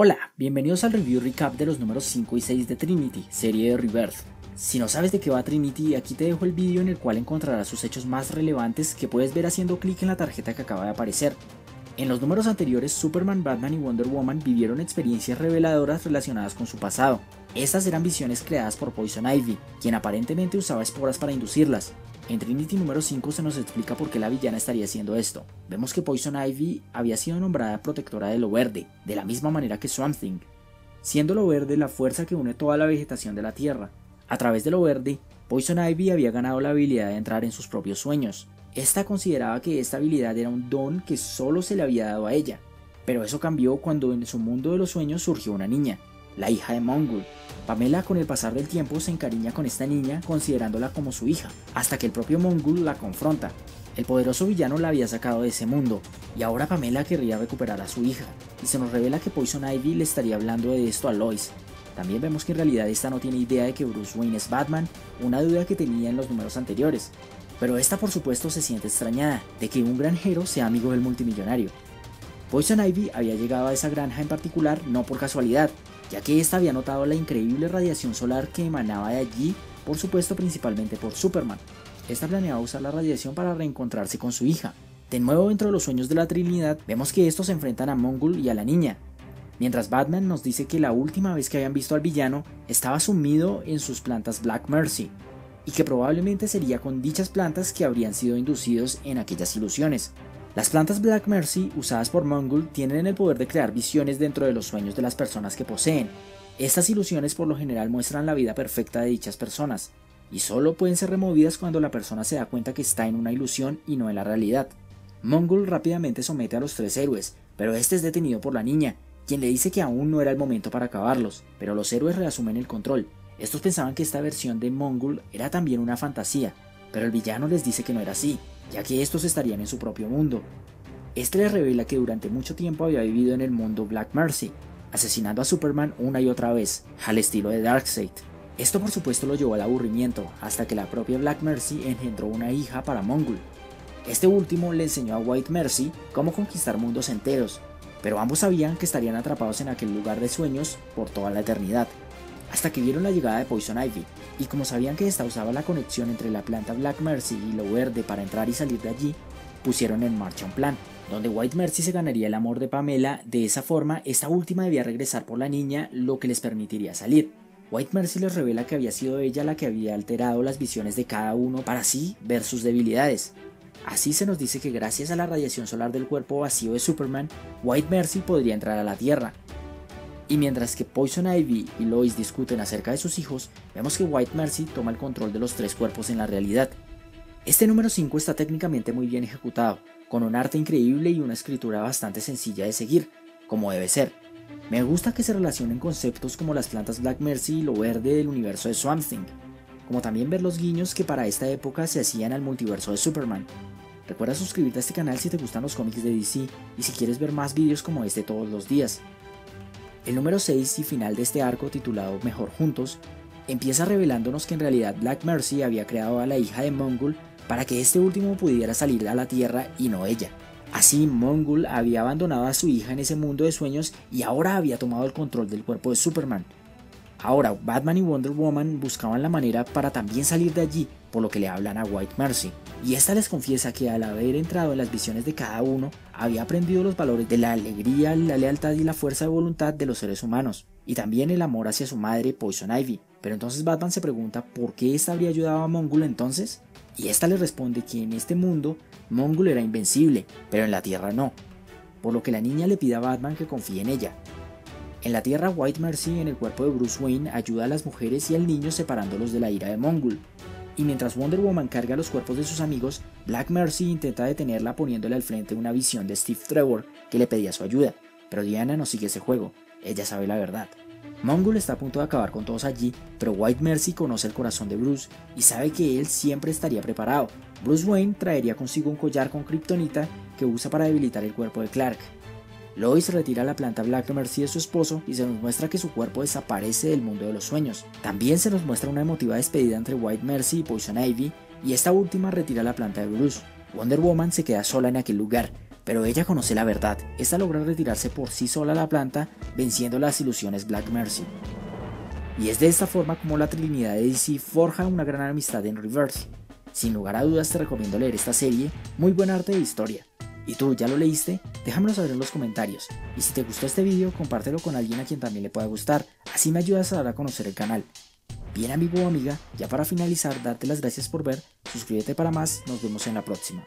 Hola, bienvenidos al review recap de los números 5 y 6 de Trinity, serie de Rebirth. Si no sabes de qué va Trinity, aquí te dejo el vídeo en el cual encontrarás sus hechos más relevantes que puedes ver haciendo clic en la tarjeta que acaba de aparecer. En los números anteriores, Superman, Batman y Wonder Woman vivieron experiencias reveladoras relacionadas con su pasado. Estas eran visiones creadas por Poison Ivy, quien aparentemente usaba esporas para inducirlas. En Trinity número 5 se nos explica por qué la villana estaría haciendo esto. Vemos que Poison Ivy había sido nombrada protectora de lo verde, de la misma manera que Swamp Thing, siendo lo verde la fuerza que une toda la vegetación de la Tierra. A través de lo verde, Poison Ivy había ganado la habilidad de entrar en sus propios sueños. Esta consideraba que esta habilidad era un don que solo se le había dado a ella, pero eso cambió cuando en su mundo de los sueños surgió una niña, la hija de Mongul. Pamela con el pasar del tiempo se encariña con esta niña considerándola como su hija, hasta que el propio Mongul la confronta. El poderoso villano la había sacado de ese mundo, y ahora Pamela querría recuperar a su hija, y se nos revela que Poison Ivy le estaría hablando de esto a Lois. También vemos que en realidad esta no tiene idea de que Bruce Wayne es Batman, una duda que tenía en los números anteriores, pero esta por supuesto se siente extrañada de que un granjero sea amigo del multimillonario. Poison Ivy había llegado a esa granja en particular no por casualidad, ya que ésta había notado la increíble radiación solar que emanaba de allí, por supuesto principalmente por Superman. Esta planeaba usar la radiación para reencontrarse con su hija. De nuevo dentro de los sueños de la Trinidad, vemos que estos se enfrentan a Mongul y a la niña, mientras Batman nos dice que la última vez que habían visto al villano estaba sumido en sus plantas Black Mercy, y que probablemente sería con dichas plantas que habrían sido inducidos en aquellas ilusiones. Las plantas Black Mercy usadas por Mongul tienen el poder de crear visiones dentro de los sueños de las personas que poseen. Estas ilusiones por lo general muestran la vida perfecta de dichas personas, y solo pueden ser removidas cuando la persona se da cuenta que está en una ilusión y no en la realidad. Mongul rápidamente somete a los tres héroes, pero este es detenido por la niña, quien le dice que aún no era el momento para acabarlos, pero los héroes reasumen el control. Estos pensaban que esta versión de Mongul era también una fantasía, pero el villano les dice que no era así, ya que estos estarían en su propio mundo. Este les revela que durante mucho tiempo había vivido en el mundo Black Mercy, asesinando a Superman una y otra vez, al estilo de Darkseid. Esto por supuesto lo llevó al aburrimiento, hasta que la propia Black Mercy engendró una hija para Mongul. Este último le enseñó a White Mercy cómo conquistar mundos enteros, pero ambos sabían que estarían atrapados en aquel lugar de sueños por toda la eternidad hasta que vieron la llegada de Poison Ivy, y como sabían que esta usaba la conexión entre la planta Black Mercy y lo verde para entrar y salir de allí, pusieron en marcha un plan, donde White Mercy se ganaría el amor de Pamela, de esa forma esta última debía regresar por la niña, lo que les permitiría salir. White Mercy les revela que había sido ella la que había alterado las visiones de cada uno para así ver sus debilidades. Así se nos dice que gracias a la radiación solar del cuerpo vacío de Superman, White Mercy podría entrar a la Tierra, y mientras que Poison Ivy y Lois discuten acerca de sus hijos, vemos que White Mercy toma el control de los tres cuerpos en la realidad. Este número 5 está técnicamente muy bien ejecutado, con un arte increíble y una escritura bastante sencilla de seguir, como debe ser. Me gusta que se relacionen conceptos como las plantas Black Mercy y lo verde del universo de Swamp Thing, como también ver los guiños que para esta época se hacían al multiverso de Superman. Recuerda suscribirte a este canal si te gustan los cómics de DC y si quieres ver más vídeos como este todos los días. El número 6 y final de este arco titulado Mejor Juntos empieza revelándonos que en realidad Black Mercy había creado a la hija de Mongul para que este último pudiera salir a la Tierra y no ella. Así, Mongul había abandonado a su hija en ese mundo de sueños y ahora había tomado el control del cuerpo de Superman. Ahora, Batman y Wonder Woman buscaban la manera para también salir de allí, por lo que le hablan a White Mercy. Y esta les confiesa que al haber entrado en las visiones de cada uno, había aprendido los valores de la alegría, la lealtad y la fuerza de voluntad de los seres humanos, y también el amor hacia su madre Poison Ivy. Pero entonces Batman se pregunta por qué esta habría ayudado a Mongul entonces, y esta le responde que en este mundo Mongul era invencible, pero en la Tierra no, por lo que la niña le pide a Batman que confíe en ella, en la Tierra, White Mercy, en el cuerpo de Bruce Wayne, ayuda a las mujeres y al niño separándolos de la ira de Mongul. Y mientras Wonder Woman carga los cuerpos de sus amigos, Black Mercy intenta detenerla poniéndole al frente una visión de Steve Trevor que le pedía su ayuda. Pero Diana no sigue ese juego, ella sabe la verdad. Mongul está a punto de acabar con todos allí, pero White Mercy conoce el corazón de Bruce y sabe que él siempre estaría preparado. Bruce Wayne traería consigo un collar con kriptonita que usa para debilitar el cuerpo de Clark, Lois retira la planta Black Mercy de su esposo y se nos muestra que su cuerpo desaparece del mundo de los sueños. También se nos muestra una emotiva despedida entre White Mercy y Poison Ivy, y esta última retira la planta de Bruce. Wonder Woman se queda sola en aquel lugar, Pero ella conoce la verdad, esta logra retirarse por sí sola la planta, venciendo las ilusiones Black Mercy. Y es de esta forma como la Trinidad de DC forja una gran amistad en Reverse. Sin lugar a dudas te recomiendo leer esta serie, muy buen arte de historia. ¿Y tú ya lo leíste? Déjamelo saber en los comentarios. Y si te gustó este video, compártelo con alguien a quien también le pueda gustar, así me ayudas a dar a conocer el canal. Bien amigo o amiga, ya para finalizar, darte las gracias por ver, suscríbete para más, nos vemos en la próxima.